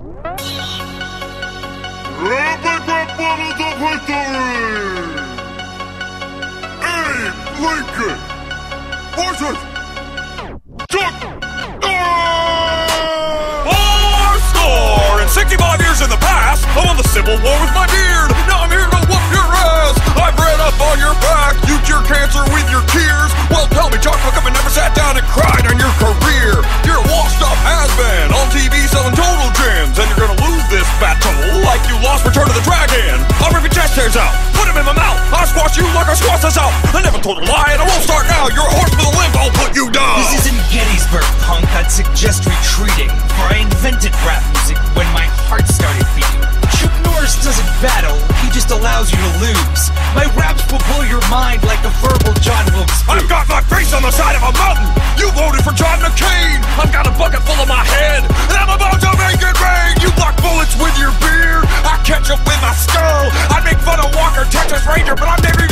Epic Rap of History! Abe Lincoln versus Chuck score and 65 years in the past, I won the Civil War with my Return of the Dragon. I'll rip your chest hairs out, put them in my mouth. I'll squash you like I squash this out. I never told a lie, and I won't start now. You're a horse with a limp. I'll put you down. This isn't Gettysburg, punk. I'd suggest retreating. For I invented rap music when my heart started beating. Chuck Norris doesn't battle, he just allows you to lose. My raps will blow your mind like a verbal John Texas Ranger, but I'm never